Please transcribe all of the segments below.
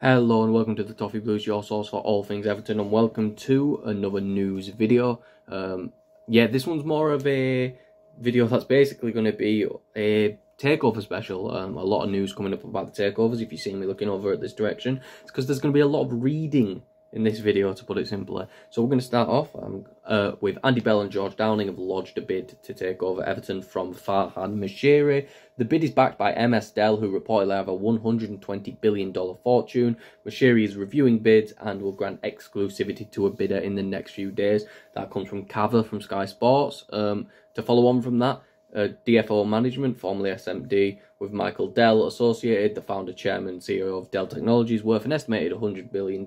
Hello and welcome to the Toffee Blues, your source for all things Everton, and welcome to another news video. Um, yeah, this one's more of a video that's basically going to be a takeover special. Um, a lot of news coming up about the takeovers. If you see me looking over at this direction, it's because there's going to be a lot of reading in this video, to put it simply. So we're going to start off um, uh, with Andy Bell and George Downing have lodged a bid to take over Everton from Farhad Moshiri. The bid is backed by MS Dell, who reportedly have a $120 billion fortune. Moshiri is reviewing bids and will grant exclusivity to a bidder in the next few days. That comes from Kaveh from Sky Sports. Um, to follow on from that, uh, DFO Management, formerly SMD, with Michael Dell associated, the founder, chairman, CEO of Dell Technologies, worth an estimated $100 billion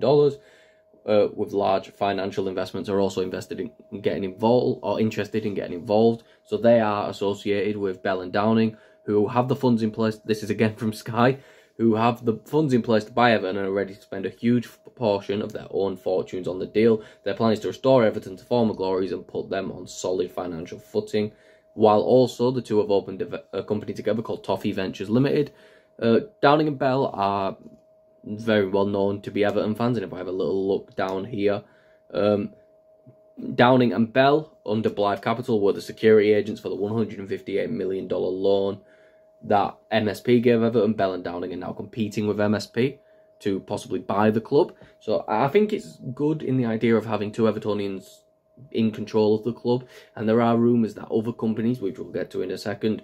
uh, with large financial investments are also invested in getting involved or interested in getting involved. So they are associated with Bell and Downing, who have the funds in place. This is again from Sky, who have the funds in place to buy Everton and are ready to spend a huge portion of their own fortunes on the deal. Their plan is to restore Everton to former glories and put them on solid financial footing. While also the two have opened a company together called Toffee Ventures Limited. Uh, Downing and Bell are very well known to be Everton fans, and if I have a little look down here, um, Downing and Bell under Blythe Capital were the security agents for the $158 million loan that MSP gave Everton. Bell and Downing are now competing with MSP to possibly buy the club. So I think it's good in the idea of having two Evertonians in control of the club. And there are rumours that other companies, which we'll get to in a second,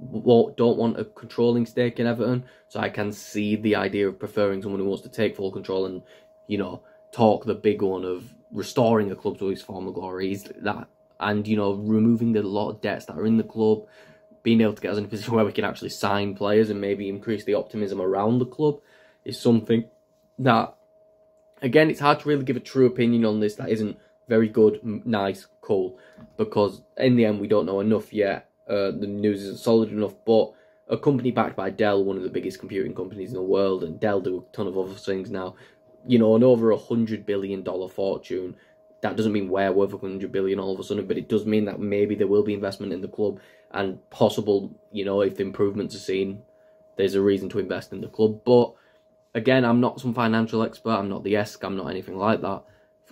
don't want a controlling stake in Everton. So I can see the idea of preferring someone who wants to take full control and, you know, talk the big one of restoring the club to its former glories. That and you know removing the lot of debts that are in the club, being able to get us in a position where we can actually sign players and maybe increase the optimism around the club is something that again it's hard to really give a true opinion on this that isn't very good, nice, cool because in the end we don't know enough yet uh, the news isn't solid enough, but a company backed by Dell, one of the biggest computing companies in the world, and Dell do a ton of other things now. You know, an over a hundred billion dollar fortune. That doesn't mean we're worth a hundred billion all of a sudden, but it does mean that maybe there will be investment in the club and possible. You know, if improvements are seen, there's a reason to invest in the club. But again, I'm not some financial expert. I'm not the ESC. I'm not anything like that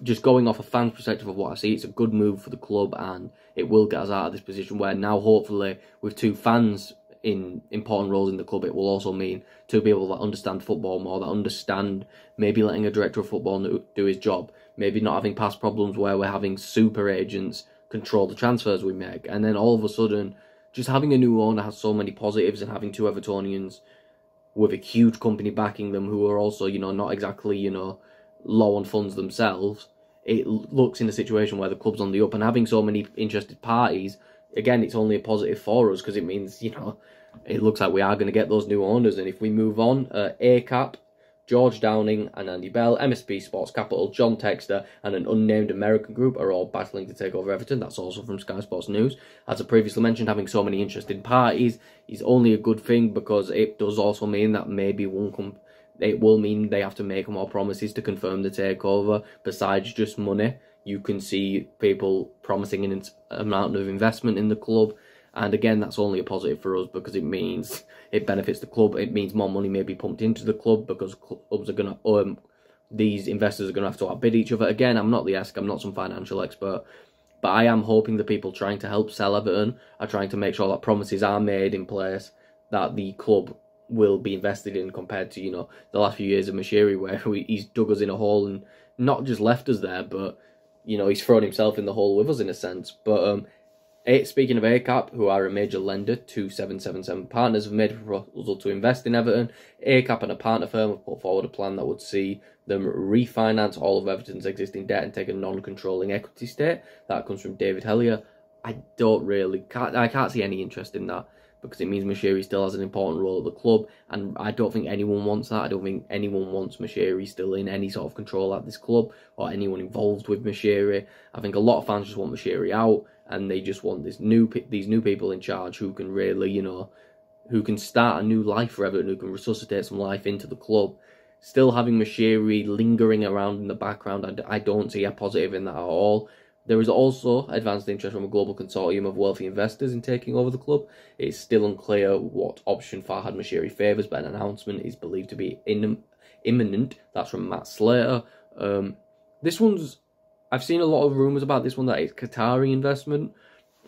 just going off a fan's perspective of what I see, it's a good move for the club and it will get us out of this position where now, hopefully, with two fans in important roles in the club, it will also mean to be able to understand football more, that understand maybe letting a director of football do his job, maybe not having past problems where we're having super agents control the transfers we make, and then all of a sudden, just having a new owner has so many positives, and having two Evertonians with a huge company backing them who are also, you know, not exactly, you know, low on funds themselves, it looks in a situation where the club's on the up and having so many interested parties, again, it's only a positive for us because it means, you know, it looks like we are going to get those new owners. And if we move on, uh, ACAP, George Downing and Andy Bell, MSP Sports Capital, John Textor, and an unnamed American group are all battling to take over Everton. That's also from Sky Sports News. As I previously mentioned, having so many interested parties is only a good thing because it does also mean that maybe one com- it will mean they have to make more promises to confirm the takeover besides just money. You can see people promising an amount of investment in the club. And again, that's only a positive for us because it means it benefits the club. It means more money may be pumped into the club because clubs are going to, um, these investors are going to have to outbid each other. Again, I'm not the ESC, I'm not some financial expert, but I am hoping the people trying to help sell Everton are trying to make sure that promises are made in place that the club will be invested in compared to you know the last few years of Moshiri where he's dug us in a hole and not just left us there but you know he's thrown himself in the hole with us in a sense but um speaking of ACAP, who are a major lender to 777 Partners, have made a proposal to invest in Everton. ACAP and a partner firm have put forward a plan that would see them refinance all of Everton's existing debt and take a non-controlling equity stake. That comes from David Hellier. I don't really, can't, I can't see any interest in that because it means Moshiri still has an important role at the club, and I don't think anyone wants that. I don't think anyone wants Moshiri still in any sort of control at this club or anyone involved with Moshiri. I think a lot of fans just want Moshiri out, and they just want this new these new people in charge who can really, you know, who can start a new life for Everton, who can resuscitate some life into the club. Still having Moshiri lingering around in the background, I, I don't see a positive in that at all. There is also advanced interest from a global consortium of wealthy investors in taking over the club. It's still unclear what option Farhad Moshiri favours, but an announcement is believed to be in, imminent. That's from Matt Slater. Um, this one's, I've seen a lot of rumours about this one that it's Qatari investment.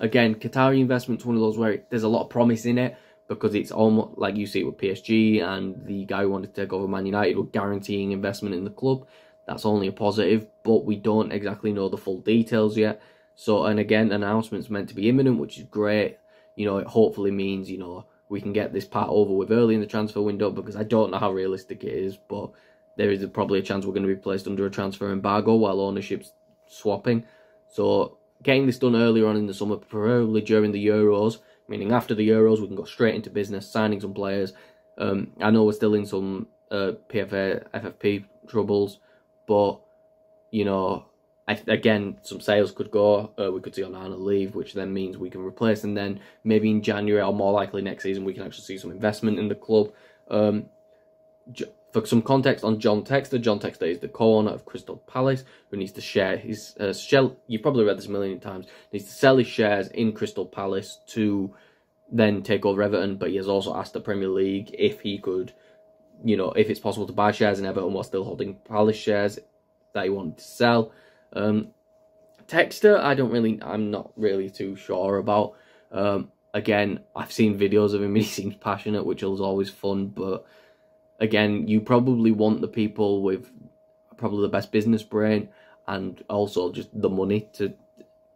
Again, Qatari investment's one of those where it, there's a lot of promise in it because it's almost like you see it with PSG and the guy who wanted to take over Man United were guaranteeing investment in the club. That's only a positive, but we don't exactly know the full details yet. So, and again, announcement's meant to be imminent, which is great. You know, it hopefully means, you know, we can get this part over with early in the transfer window because I don't know how realistic it is, but there is probably a chance we're going to be placed under a transfer embargo while ownership's swapping. So getting this done earlier on in the summer, probably during the Euros, meaning after the Euros, we can go straight into business, signing some players. Um, I know we're still in some uh, PFA, FFP troubles, but you know, I, again, some sales could go. Uh, we could see Onana leave, which then means we can replace, and then maybe in January or more likely next season, we can actually see some investment in the club. Um, for some context on John Textor, John Textor is the co-owner of Crystal Palace, who needs to share his uh, shell. You've probably read this a million times. Needs to sell his shares in Crystal Palace to then take over Everton. But he has also asked the Premier League if he could, you know, if it's possible to buy shares in Everton while still holding Palace shares that he wanted to sell. Um, Textor, I don't really, I'm not really too sure about. Um, again, I've seen videos of him. He seems passionate, which is always fun, but again, you probably want the people with probably the best business brain and also just the money to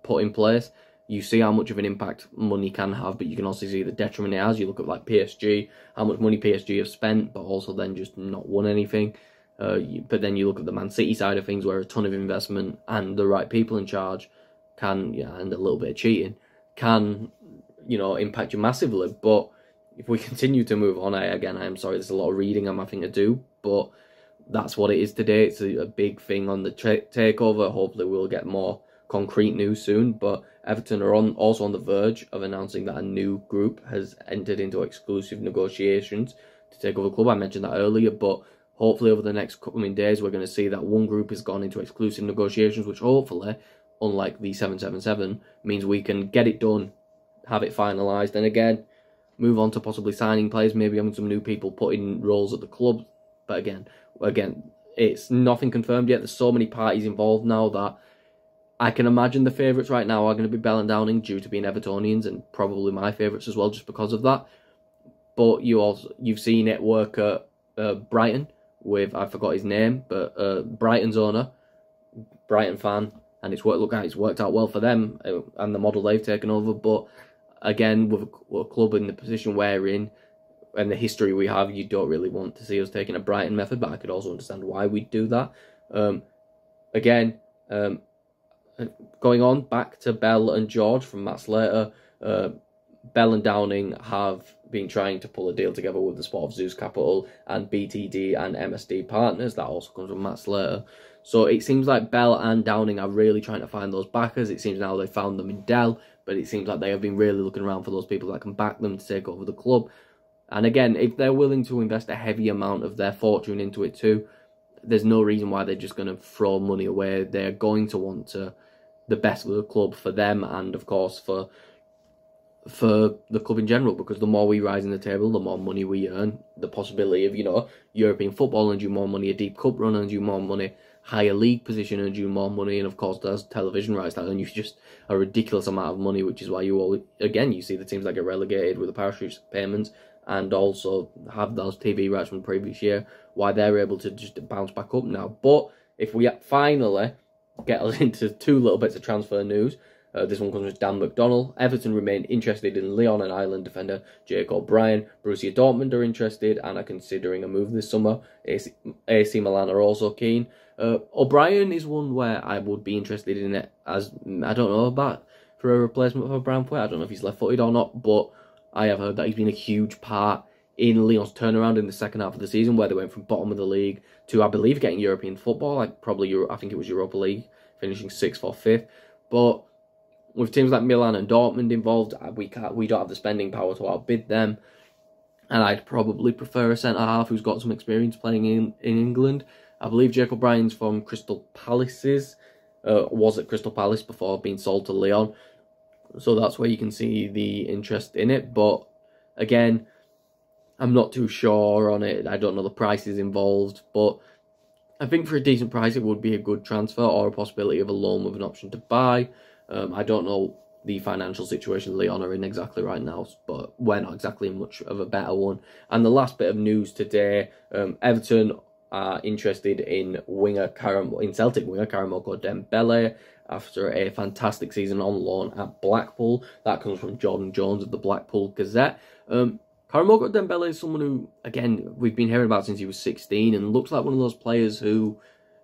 put in place. You see how much of an impact money can have, but you can also see the detriment it has. You look at like PSG, how much money PSG have spent, but also then just not won anything. Uh, you, but then you look at the Man City side of things, where a ton of investment and the right people in charge can, yeah, and a little bit of cheating can, you know, impact you massively. But if we continue to move on, I again, I am sorry, there's a lot of reading I'm having to do, but that's what it is today. It's a, a big thing on the tra- takeover. Hopefully, we'll get more concrete news soon. But Everton are on also on the verge of announcing that a new group has entered into exclusive negotiations to take over the club. I mentioned that earlier, but hopefully over the next coming days, we're going to see that one group has gone into exclusive negotiations, which hopefully, unlike the 777, means we can get it done, have it finalised, and again move on to possibly signing players, maybe having some new people put in roles at the club. But again, again, it's nothing confirmed yet. There's so many parties involved now that I can imagine the favourites right now are going to be Bell and Downing due to being Evertonians and probably my favourites as well just because of that. But you also you've seen it work at uh, Brighton with I forgot his name, but uh, Brighton's owner, Brighton fan, and it's worked. Look, it's worked out well for them uh, and the model they've taken over. But again, with a, a, club in the position we're in and the history we have, you don't really want to see us taking a Brighton method, but I could also understand why we'd do that. Um, again, um, going on back to Bell and George from Matt Slater, uh, Bell and Downing have been trying to pull a deal together with the Sport of Zeus Capital and BTD and MSD partners. That also comes from Matt Slater. So it seems like Bell and Downing are really trying to find those backers. It seems now they found them in Dell, but it seems like they have been really looking around for those people that can back them to take over the club. And again, if they're willing to invest a heavy amount of their fortune into it too, there's no reason why they're just going to throw money away. They're going to want to the best of the club for them and of course for for the club in general because the more we rise in the table, the more money we earn. The possibility of, you know, European football earns you more money, a deep cup run earns you more money, higher league position earns you more money, and of course there's television rights that earn you just a ridiculous amount of money, which is why you all again you see the teams that get relegated with the parachute payments and also have those TV rights from the previous year, why they're able to just bounce back up now. But if we finally get us into two little bits of transfer news, uh, this one comes from Dan McDonnell. Everton remain interested in Lyon and Ireland defender Jake O'Brien. Borussia Dortmund are interested and are considering a move this summer. AC, AC Milan are also keen. Uh, O'Brien is one where I would be interested in it as I don't know about for a replacement for Brown Branthwaite. I don't know if he's left footed or not, but I have heard that he's been a huge part in Lyon's turnaround in the second half of the season, where they went from bottom of the league to, I believe, getting European football. Like probably, Euro, I think it was Europa League, finishing sixth or fifth. But with teams like Milan and Dortmund involved, uh, we can't, we don't have the spending power to outbid them. And I'd probably prefer a centre half who's got some experience playing in, in England. I believe Jake O'Brien's from Crystal Palaces, uh, was at Crystal Palace before being sold to Lyon. So that's where you can see the interest in it. But again, I'm not too sure on it. I don't know the prices involved, but I think for a decent price it would be a good transfer or a possibility of a loan with an option to buy. Um, I don't know the financial situation Lyon are in exactly right now, but we're not exactly much of a better one. And the last bit of news today, um, Everton are interested in winger Karam in Celtic winger Karamoko Dembele after a fantastic season on loan at Blackpool. That comes from Jordan Jones of the Blackpool Gazette. Um, Karamoko Dembele is someone who, again, we've been hearing about since he was 16 and looks like one of those players who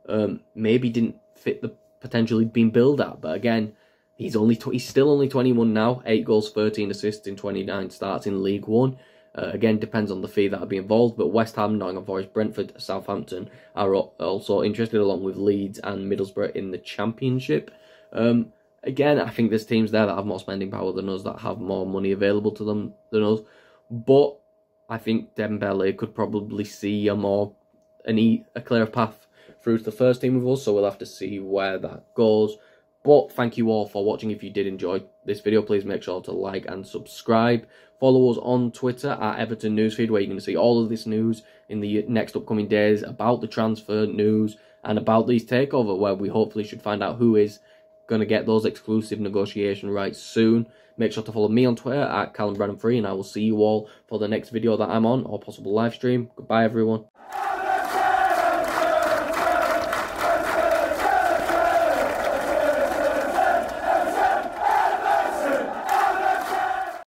um, maybe didn't fit the potential he'd been billed at. But again, he's only he's still only 21 now, 8 goals, 13 assists in 29 starts in League One. Uh, again, depends on the fee that'll be involved, but West Ham, Nottingham Forest, Brentford, Southampton are also interested, along with Leeds and Middlesbrough in the Championship. Um, again, I think there's teams there that have more spending power than us, that have more money available to them than us. But I think Dembele could probably see a more an e a clearer path through to the first team with us, so we'll have to see where that goes. But thank you all for watching. If you did enjoy this video, please make sure to like and subscribe. Follow us on Twitter at Everton Newsfeed, where you're going to see all of this news in the next upcoming days about the transfer news and about these takeover, where we hopefully should find out who is going to get those exclusive negotiation rights soon. Make sure to follow me on Twitter at Callum Brennan Free, and I will see you all for the next video that I'm on or possible live stream. Goodbye, everyone.